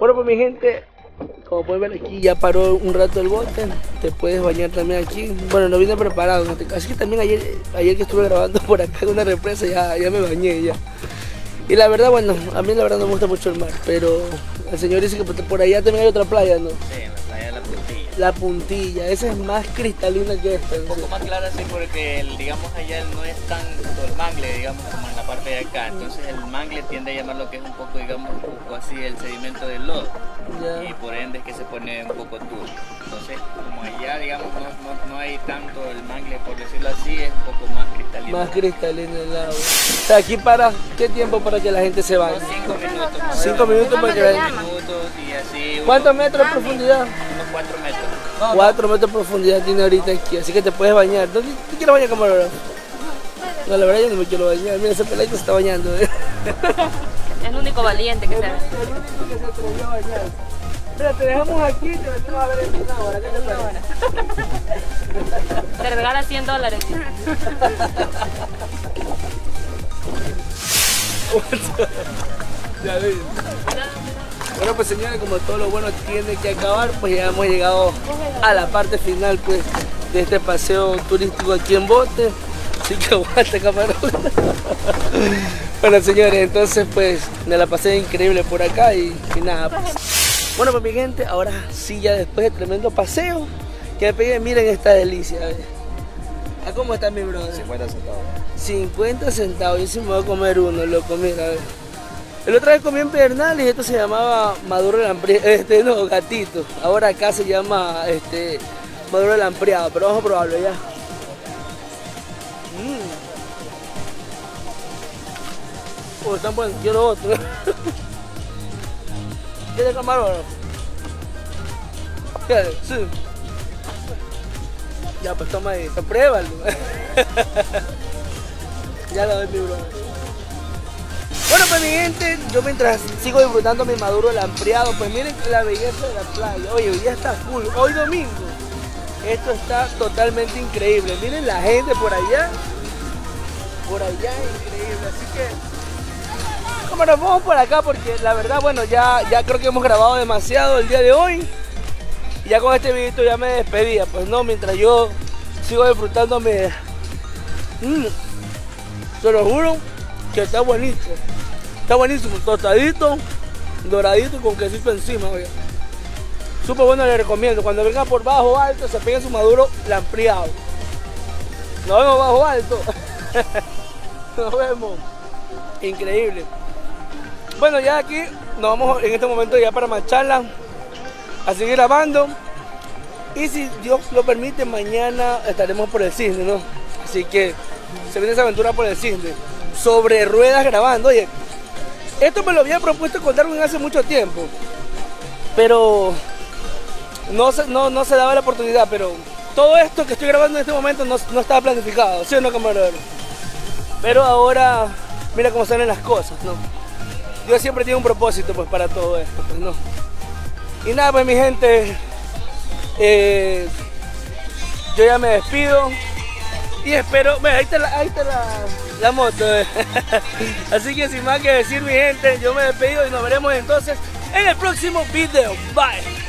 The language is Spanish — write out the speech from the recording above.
Bueno, pues mi gente, como pueden ver aquí ya paró un rato el bote, te puedes bañar también aquí. Bueno, no vine preparado, así que también ayer, ayer que estuve grabando por acá en una represa ya, ya me bañé ya. Y la verdad, bueno, a mí la verdad no me gusta mucho el mar, pero el señor dice que por allá también hay otra playa, ¿no? Sí, en la puntilla. La puntilla, esa es más cristalina que esta. Un poco más clara sí porque el, digamos allá no es tanto el mangle, digamos, como en la parte de acá. Entonces el mangle tiende a llamar lo que es un poco, digamos, un poco así el sedimento del lodo. Y por ende es que se pone un poco turbio. Entonces, como allá, digamos, no, no, no hay tanto el mangle, por decirlo así, es un poco más cristalino. Más cristalina el agua. O sea, aquí para, ¿qué tiempo para que la gente se vaya? Unos cinco minutos. Cinco minutos para que la gente... minutos y así. ¿Cuántos metros de profundidad? Unos cuatro metros. Cuatro metros de profundidad tiene ahorita aquí, así que te puedes bañar. ¿Tú te quieres bañar camarógrafo? No, la verdad yo no me quiero bañar. Mira, ese peladito se está bañando. ¿eh? Es el único valiente que se ve. El único que se atrevió a bañar. Mira, te dejamos aquí y te venimos a ver en una hora. ¿Qué te parece? Te regala 100 dólares. Ya ves. Bueno, pues señores, como todo lo bueno tiene que acabar, pues ya hemos llegado a la parte final pues de este paseo turístico aquí en bote. Así que aguanta camarón. bueno señores, entonces pues me la pasé increíble por acá y, y nada pues. Bueno pues mi gente, ahora sí ya después de tremendo paseo, que me pegué, miren esta delicia. a ver. ¿A cómo está mi brother? 50 centavos. 50 centavos, yo sí me voy a comer uno, loco, mira, a ver. El otra vez comí en Pedernales esto se llamaba Maduro el Ampliado, este no, gatito. Ahora acá se llama este Maduro el Ampliado, pero vamos a probarlo ya. Mm. Oh, están buenos, quiero otro. ¿Quieres camarón? Sí. Ya, pues toma ahí, pruébalo. ya lo doy mi brother. Pues mi gente, yo mientras sigo disfrutando mi maduro el ampliado, pues miren la belleza de la playa. Oye, hoy ya está full, hoy domingo. Esto está totalmente increíble. Miren la gente por allá. Por allá increíble. Así que, como nos vamos por acá, porque la verdad, bueno, ya, ya creo que hemos grabado demasiado el día de hoy. Y ya con este videito ya me despedía. Pues no, mientras yo sigo disfrutándome. Mm, se lo juro que está buenísimo. Está buenísimo, tostadito, doradito y con quesito encima, oye. Súper bueno, le recomiendo. Cuando venga por bajo alto, se peguen su maduro ampliado. Nos vemos bajo alto. Nos vemos. Increíble. Bueno, ya aquí nos vamos en este momento ya para marcharla a seguir grabando. Y si Dios lo permite, mañana estaremos por el cisne, ¿no? Así que se viene esa aventura por el cisne. Sobre ruedas grabando. Oye, esto me lo había propuesto con Darwin hace mucho tiempo. Pero no se, no, no se daba la oportunidad. Pero todo esto que estoy grabando en este momento no, no estaba planificado, ¿sí o no, camarógrafo? Pero ahora, mira cómo salen las cosas, ¿no? Dios siempre tiene un propósito pues para todo esto, pues no. Y nada, pues mi gente, eh, yo ya me despido y espero, ve, ahí está la, ahí está la, la moto. Así que sin más que decir mi gente, yo me despido y nos veremos entonces en el próximo video. Bye.